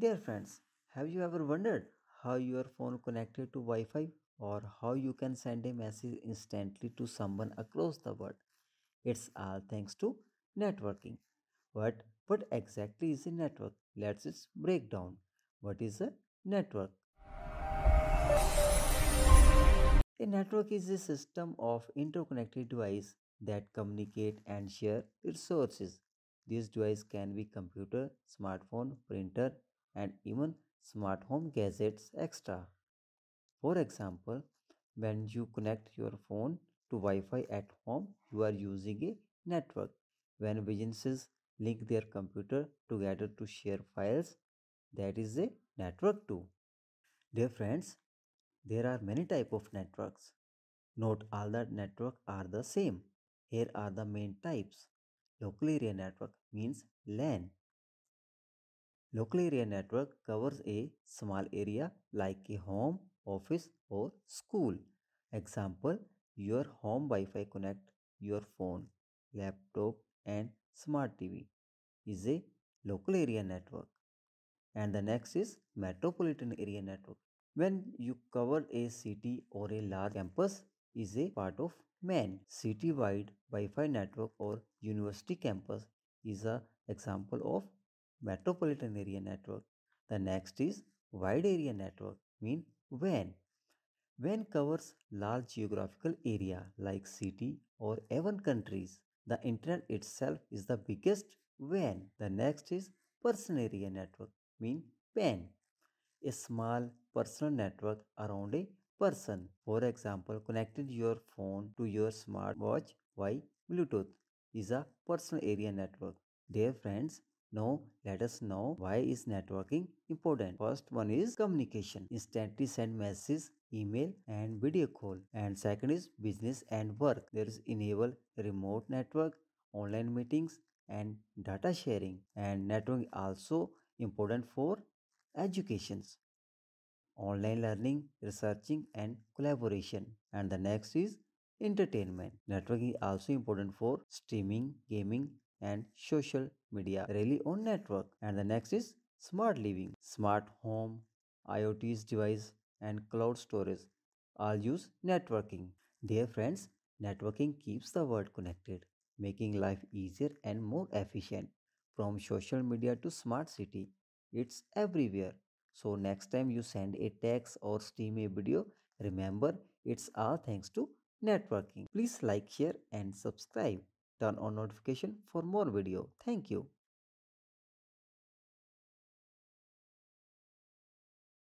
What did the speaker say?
Dear friends, have you ever wondered how your phone connected to Wi-Fi or how you can send a message instantly to someone across the world? It's all thanks to networking. But what exactly is a network? Let's just break down. What is a network? A network is a system of interconnected devices that communicate and share resources. These devices can be computer, smartphone, printer, and even smart home gadgets extra. For example, when you connect your phone to Wi-Fi at home, you are using a network. When businesses link their computer together to share files, that is a network too. Dear friends, there are many type of networks. Not all the network are the same. Here are the main types. Local area network means LAN. Local area network covers a small area like a home, office or school. Example, your home Wi-Fi connect your phone, laptop and smart TV is a local area network. And the next is metropolitan area network. When you cover a city or a large campus is a part of MAN. City-wide Wi-Fi network or university campus is a example of metropolitan area network. The next is wide area network mean WAN. WAN covers large geographical area like city or even countries. The internet itself is the biggest WAN. The next is personal area network mean PAN a small personal network around a person. For example, connecting your phone to your smartwatch by Bluetooth is a personal area network. Dear friends, now let us know why is networking important. First one is communication. Instantly send messages, email and video call. And second is business and work. There is enable remote network, online meetings and data sharing. And networking also important for educations online learning, researching, and collaboration. And the next is entertainment. Networking also important for streaming, gaming, and social media really on network. And the next is smart living, smart home, IoT's device, and cloud storage all use networking. Dear friends, networking keeps the world connected, making life easier and more efficient. From social media to smart city, it's everywhere. So next time you send a text or stream a video, remember it's all thanks to networking. Please like, share and subscribe. Turn on notification for more video. Thank you.